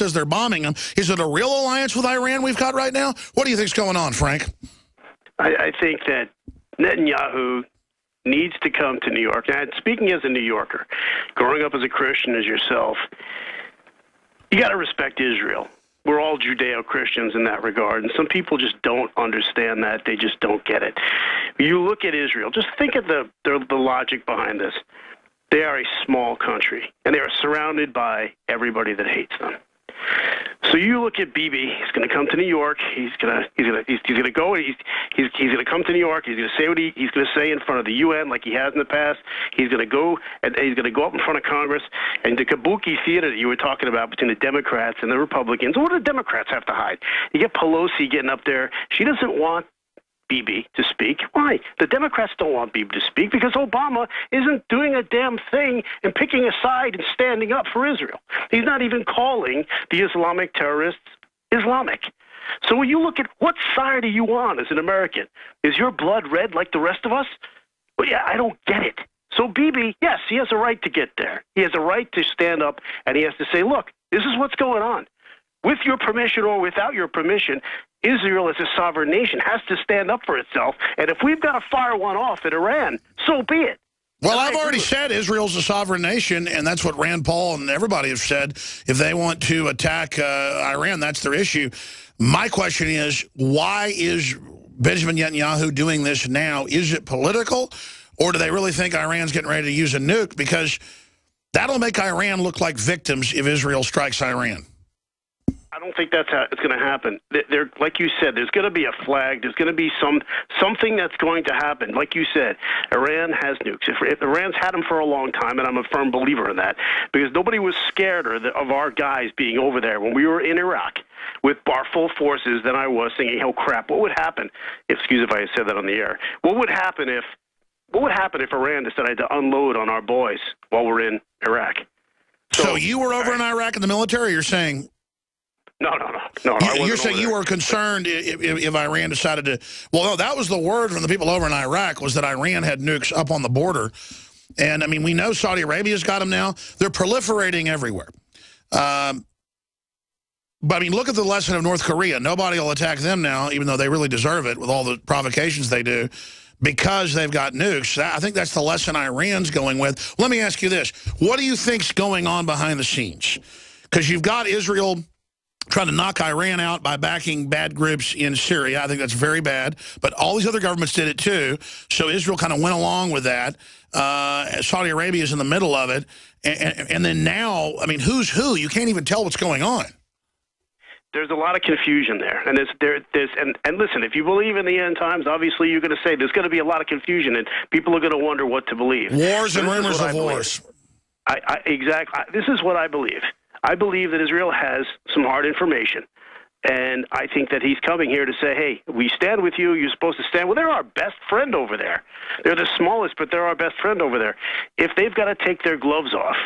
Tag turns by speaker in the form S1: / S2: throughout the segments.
S1: as they're bombing them. Is it a real alliance with Iran we've got right now? What do you think's going on, Frank?
S2: I, I think that Netanyahu needs to come to New York. And speaking as a New Yorker, growing up as a Christian as yourself, you got to respect Israel. We're all Judeo Christians in that regard, and some people just don't understand that. They just don't get it. You look at Israel, just think of the, the, the logic behind this. They are a small country, and they are surrounded by everybody that hates them. So you look at Bibi. He's going to come to New York. He's going to he's going to he's, he's going to go. He's he's he's going to come to New York. He's going to say what he, he's going to say in front of the UN, like he has in the past. He's going to go and he's going to go up in front of Congress. And the kabuki theater that you were talking about between the Democrats and the Republicans. What do the Democrats have to hide? You get Pelosi getting up there. She doesn't want Bibi to speak. Why? The Democrats don't want Bibi to speak because Obama isn't doing a damn thing and picking a side and standing up for Israel. He's not even calling the Islamic terrorists Islamic. So when you look at what side are you on as an American? Is your blood red like the rest of us? Well, yeah, I don't get it. So Bibi, yes, he has a right to get there. He has a right to stand up and he has to say, look, this is what's going on. With your permission or without your permission, Israel as a sovereign nation has to stand up for itself. And if we've got to fire one off at Iran, so be it.
S1: Well, I've already said Israel's a sovereign nation, and that's what Rand Paul and everybody have said. If they want to attack uh, Iran, that's their issue. My question is, why is Benjamin Netanyahu doing this now? Is it political, or do they really think Iran's getting ready to use a nuke? Because that'll make Iran look like victims if Israel strikes Iran.
S2: Don't think that's how it's going to happen. There, like you said, there's going to be a flag. There's going to be some something that's going to happen. Like you said, Iran has nukes. If, if Iran's had them for a long time, and I'm a firm believer in that, because nobody was scared of, the, of our guys being over there when we were in Iraq with our full forces than I was thinking, oh crap, what would happen? If excuse if I said that on the air. What would happen if what would happen if Iran decided to unload on our boys while we're in Iraq?
S1: So, so you were over in Iraq in the military. You're saying
S2: no, no, no, no.
S1: You, are saying you were concerned if, if, if, Iran decided to. Well, no, that was the word from the people over in Iraq was that Iran had nukes up on the border, and I mean we know Saudi Arabia's got them now. They're proliferating everywhere. Um, but I mean, look at the lesson of North Korea. Nobody will attack them now, even though they really deserve it with all the provocations they do, because they've got nukes. I think that's the lesson Iran's going with. Let me ask you this: What do you think's going on behind the scenes? Because you've got Israel trying to knock Iran out by backing bad groups in Syria. I think that's very bad. But all these other governments did it too. So Israel kind of went along with that. Uh, Saudi Arabia is in the middle of it. And, and, and then now, I mean, who's who? You can't even tell what's going on
S2: there's a lot of confusion there, and there's there there's and and listen, if you believe in the end times, obviously you're going to say there's going to be a lot of confusion, and people are going to wonder what to believe.
S1: Wars and rumors of wars.
S2: I, I exactly. This is what I believe. I believe that Israel has some hard information. And I think that he's coming here to say, hey, we stand with you. You're supposed to stand. Well, they're our best friend over there. They're the smallest, but they're our best friend over there. If they've got to take their gloves off,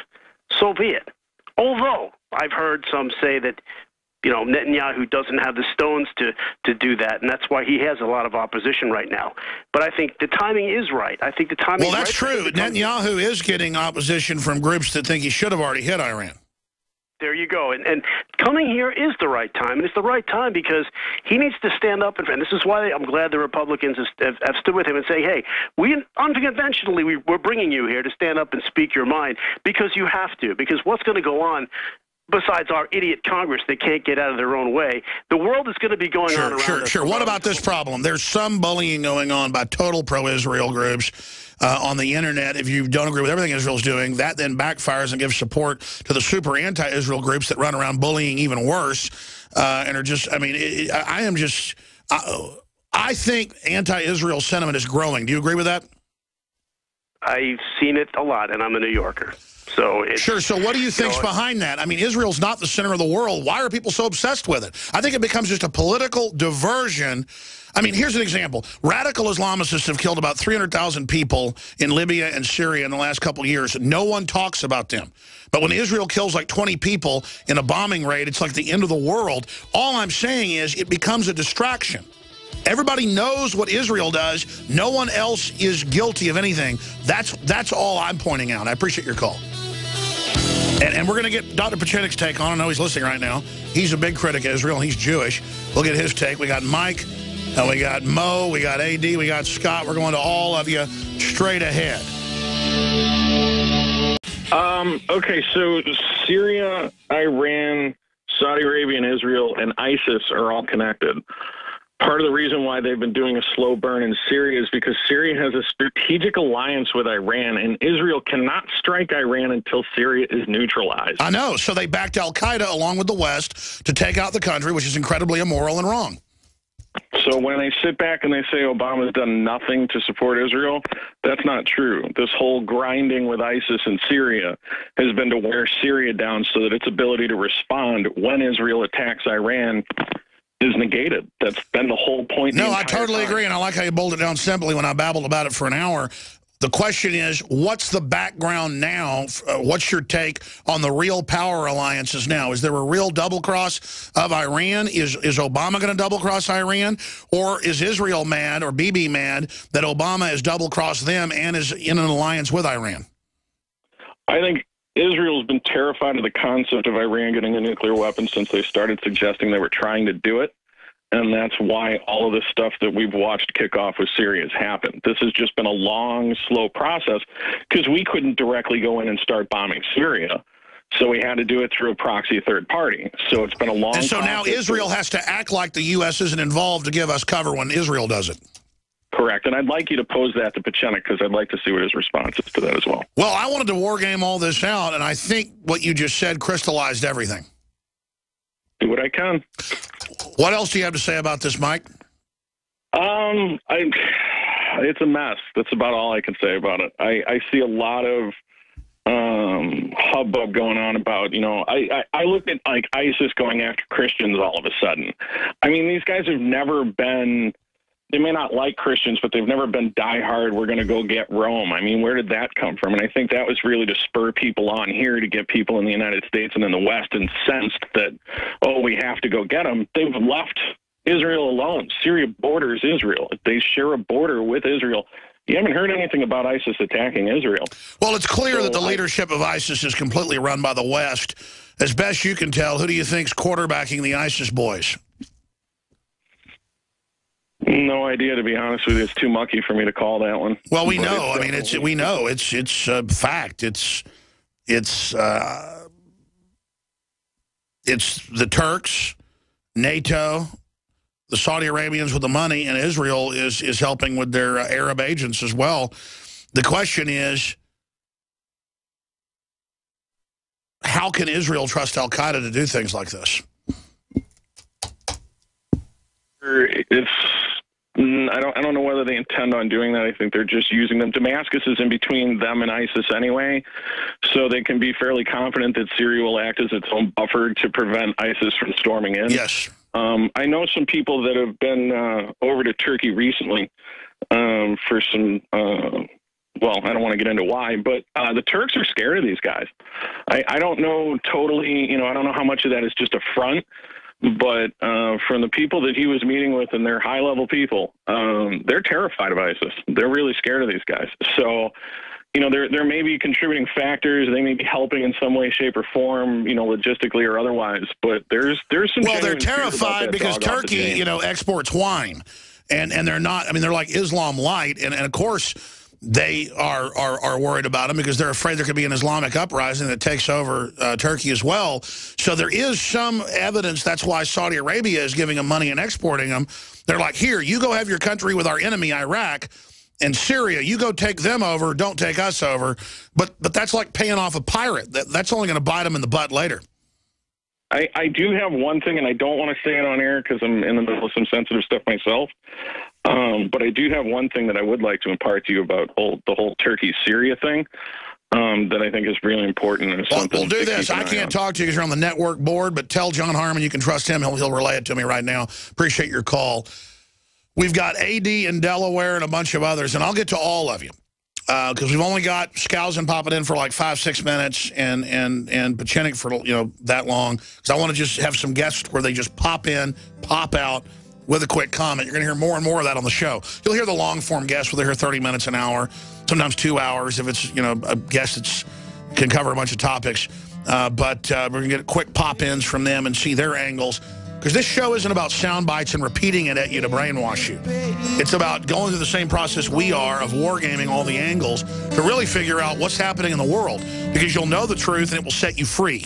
S2: so be it. Although I've heard some say that, you know, Netanyahu doesn't have the stones to, to do that, and that's why he has a lot of opposition right now. But I think the timing is right. I think the timing.
S1: Well, that's
S2: right
S1: true. Netanyahu is getting opposition from groups that think he should have already hit Iran.
S2: There you go. And, and coming here is the right time. And it's the right time because he needs to stand up. And, and this is why I'm glad the Republicans have, have stood with him and say, hey, we unconventionally, we, we're bringing you here to stand up and speak your mind because you have to. Because what's going to go on besides our idiot Congress that can't get out of their own way. The world is going to be going
S1: sure,
S2: on around
S1: Sure, sure. What about this problem? There's some bullying going on by total pro-Israel groups uh, on the internet. If you don't agree with everything Israel's doing, that then backfires and gives support to the super anti-Israel groups that run around bullying even worse uh, and are just, I mean, it, I am just, I, I think anti-Israel sentiment is growing. Do you agree with that?
S2: I've seen it a lot, and I'm a New Yorker. So
S1: sure. So what do you think's you know, behind that? I mean, Israel's not the center of the world. Why are people so obsessed with it? I think it becomes just a political diversion. I mean, here's an example. Radical Islamicists have killed about 300,000 people in Libya and Syria in the last couple years. No one talks about them. But when Israel kills like 20 people in a bombing raid, it's like the end of the world. All I'm saying is it becomes a distraction. Everybody knows what Israel does. No one else is guilty of anything. That's, that's all I'm pointing out. I appreciate your call. And, and we're going to get Dr. Pieczenik's take on. I know he's listening right now. He's a big critic of Israel, he's Jewish. We'll get his take. We got Mike, and we got Mo, we got AD, we got Scott. We're going to all of you straight ahead.
S3: Um, okay, so Syria, Iran, Saudi Arabia, and Israel, and ISIS are all connected. Part of the reason why they've been doing a slow burn in Syria is because Syria has a strategic alliance with Iran, and Israel cannot strike Iran until Syria is neutralized.
S1: I know. So they backed Al Qaeda along with the West to take out the country, which is incredibly immoral and wrong.
S3: So when they sit back and they say Obama's done nothing to support Israel, that's not true. This whole grinding with ISIS in Syria has been to wear Syria down so that its ability to respond when Israel attacks Iran is negated. That's been the whole point.
S1: No, I totally time. agree, and I like how you boiled it down simply when I babbled about it for an hour. The question is, what's the background now? Uh, what's your take on the real power alliances now? Is there a real double cross of Iran? Is is Obama going to double cross Iran? Or is Israel mad or Bibi mad that Obama has double crossed them and is in an alliance with Iran?
S3: I think Israel's been terrified of the concept of Iran getting a nuclear weapon since they started suggesting they were trying to do it and that's why all of this stuff that we've watched kick off with Syria has happened. This has just been a long, slow process because we couldn't directly go in and start bombing Syria. So we had to do it through a proxy third party. So it's been a long.
S1: And so now Israel has to act like the U.S. isn't involved to give us cover when Israel does it.
S3: Correct. And I'd like you to pose that to Pieczenik because I'd like to see what his response is to that as well.
S1: Well, I wanted to war game all this out, and I think what you just said crystallized everything.
S3: Do what I can.
S1: What else do you have to say about this, Mike?
S3: Um, I, it's a mess. That's about all I can say about it. I, I see a lot of um, hubbub going on about, you know, I, I, I look at like ISIS going after Christians all of a sudden. I mean, these guys have never been they may not like Christians, but they've never been diehard. We're going to go get Rome. I mean, where did that come from? And I think that was really to spur people on here to get people in the United States and in the West incensed that, oh, we have to go get them. They've left Israel alone. Syria borders Israel. They share a border with Israel. You haven't heard anything about ISIS attacking Israel.
S1: Well, it's clear so that the leadership of ISIS is completely run by the West. As best you can tell, who do you think's quarterbacking the ISIS boys?
S3: No idea, to be honest with you. It's too mucky for me to call that one.
S1: Well, we but know. I mean, it's we know. It's it's a fact. It's it's uh, it's the Turks, NATO, the Saudi Arabians with the money, and Israel is is helping with their uh, Arab agents as well. The question is, how can Israel trust Al Qaeda to do things like this?
S3: It's I don't. I don't know whether they intend on doing that. I think they're just using them. Damascus is in between them and ISIS anyway, so they can be fairly confident that Syria will act as its own buffer to prevent ISIS from storming in.
S1: Yes.
S3: Um, I know some people that have been uh, over to Turkey recently um, for some. Uh, well, I don't want to get into why, but uh, the Turks are scared of these guys. I, I don't know totally. You know, I don't know how much of that is just a front but uh, from the people that he was meeting with, and they're high level people, um, they're terrified of ISIS. They're really scared of these guys. So, you know, there there may be contributing factors. They may be helping in some way, shape, or form. You know, logistically or otherwise. But there's there's some.
S1: Well, they're terrified because Turkey, you know, exports wine, and and they're not. I mean, they're like Islam light, and and of course they are, are, are worried about them because they're afraid there could be an Islamic uprising that takes over uh, Turkey as well. So there is some evidence that's why Saudi Arabia is giving them money and exporting them. They're like, here, you go have your country with our enemy, Iraq, and Syria. You go take them over, don't take us over. But but that's like paying off a pirate. That, that's only going to bite them in the butt later.
S3: I, I do have one thing, and I don't want to say it on air because I'm in the middle of some sensitive stuff myself. Um, but I do have one thing that I would like to impart to you about whole, the whole Turkey Syria thing. Um, that I think is really important. And
S1: well, we'll do this. I can't on. talk to you because you're on the network board, but tell John Harmon you can trust him. He'll, he'll relay it to me right now. Appreciate your call. We've got AD in Delaware and a bunch of others, and I'll get to all of you because uh, we've only got Skousen popping in for like five, six minutes and and and Pieczenik for you know that long because I want to just have some guests where they just pop in, pop out, with a quick comment. You're going to hear more and more of that on the show. You'll hear the long-form guests where they're here 30 minutes an hour, sometimes two hours if it's, you know, a guest that can cover a bunch of topics. Uh, but uh, we're going to get quick pop-ins from them and see their angles. Because this show isn't about sound bites and repeating it at you to brainwash you. It's about going through the same process we are of wargaming all the angles to really figure out what's happening in the world. Because you'll know the truth and it will set you free.